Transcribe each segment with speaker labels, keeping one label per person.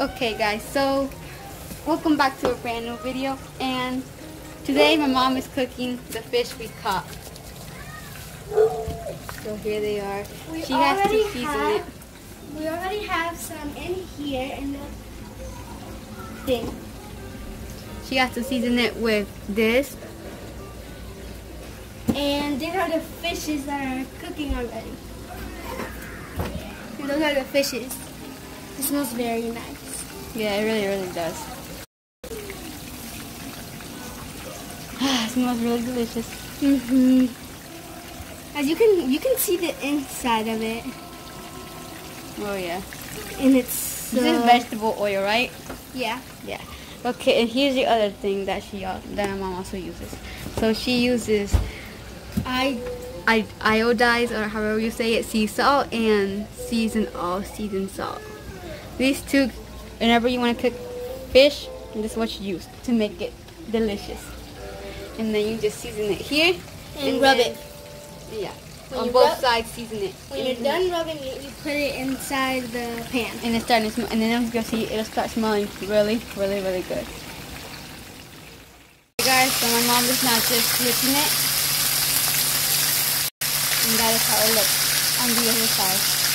Speaker 1: Okay guys, so welcome back to a brand new video and today my mom is cooking the fish we caught. So here they are.
Speaker 2: We
Speaker 1: she has to season
Speaker 2: have-
Speaker 1: it.
Speaker 2: We already have some in here in the thing.
Speaker 1: She has to season it with this.
Speaker 2: And these are the fishes that are cooking already. And those are the fishes. It smells very nice.
Speaker 1: Yeah, it really, really does. it smells really delicious.
Speaker 2: Mm-hmm. As you can, you can see the inside of it,
Speaker 1: Oh yeah.
Speaker 2: and it's
Speaker 1: This is
Speaker 2: uh,
Speaker 1: vegetable oil, right?
Speaker 2: Yeah.
Speaker 1: Yeah. Okay, and here's the other thing that she al- that my mom also uses. So she uses
Speaker 2: I
Speaker 1: I iodize or however you say it, sea salt and season all seasoned salt. These two, whenever you want to cook fish, this is what you use to make it delicious. And then you just season it here
Speaker 2: and, rub
Speaker 1: then-
Speaker 2: it.
Speaker 1: Yeah.
Speaker 2: When
Speaker 1: On both
Speaker 2: rub-
Speaker 1: sides, season it.
Speaker 2: When you're done rubbing it, you put it inside the pan.
Speaker 1: and it's starting to smell, and then you'll see it'll start smelling really, really, really good. Hey guys, so my mom is now just flipping it, and that is how it looks on the other side.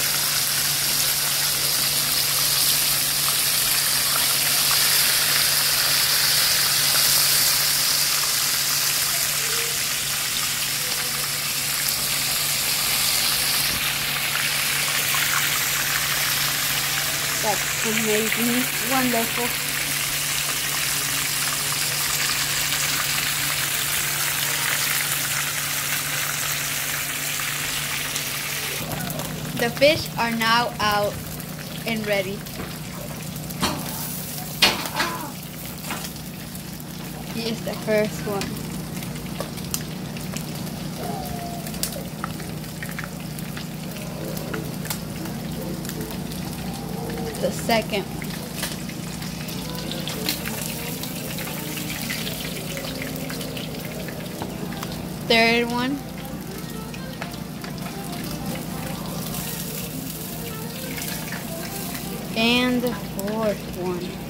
Speaker 1: Amazing, wonderful. The fish are now out and ready. Here's the first one. The second. Third one. And the fourth one.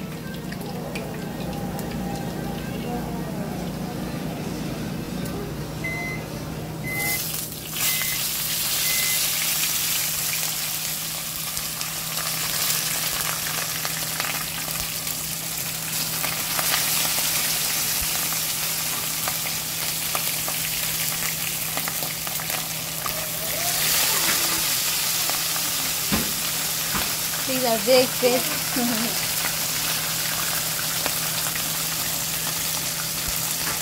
Speaker 1: These are big fish.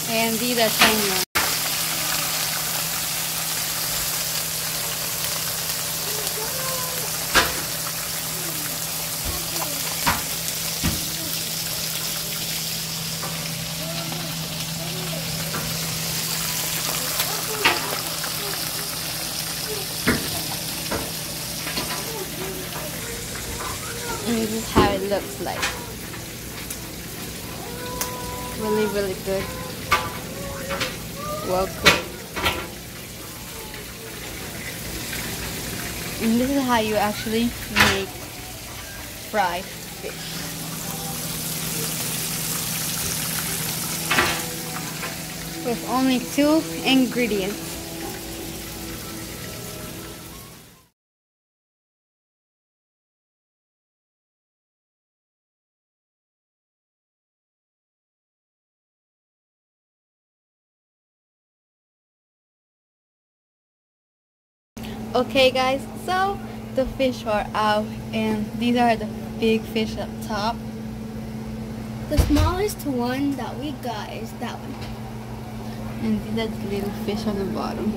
Speaker 1: and these are And this is how it looks like. Really, really good. Well cooked. And this is how you actually make fried fish. With only two ingredients. Okay guys, so the fish are out and these are the big fish up top.
Speaker 2: The smallest one that we got is that one.
Speaker 1: And these are the little fish on the bottom.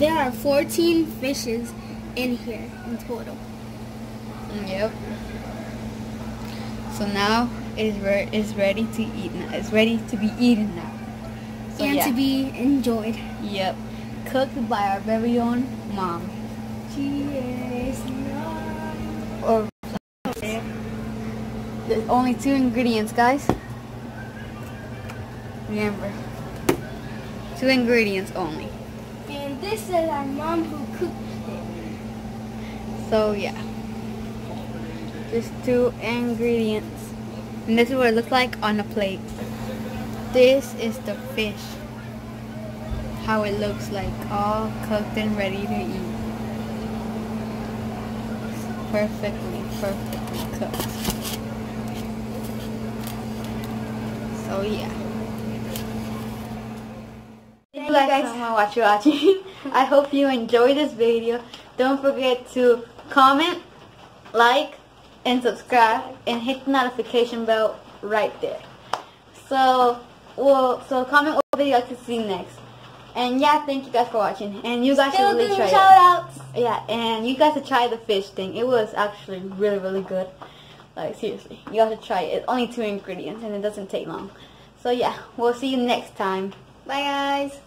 Speaker 2: There are 14 fishes in here in total.
Speaker 1: Yep. So now it's re- it's ready to eat. Now. It's ready to be eaten now. So
Speaker 2: and
Speaker 1: yeah.
Speaker 2: to be enjoyed.
Speaker 1: Yep. Cooked by our very own mom.
Speaker 2: Cheers.
Speaker 1: Or there's only two ingredients, guys. Remember, two ingredients only.
Speaker 2: And this is our mom who cooked it.
Speaker 1: So yeah. Just two ingredients. And this is what it looks like on a plate. This is the fish. How it looks like all cooked and ready to eat. Perfectly, perfectly cooked. So yeah. Thank you guys so much for watching. I hope you enjoyed this video. Don't forget to comment, like, and subscribe, and hit the notification bell right there. So, well, so comment what video you like to see next. And yeah, thank you guys for watching. And you guys
Speaker 2: Still
Speaker 1: should really try
Speaker 2: shout outs.
Speaker 1: it. Yeah, and you guys should try the fish thing. It was actually really, really good. Like seriously, you guys should try it. It's only two ingredients, and it doesn't take long. So yeah, we'll see you next time. Bye guys.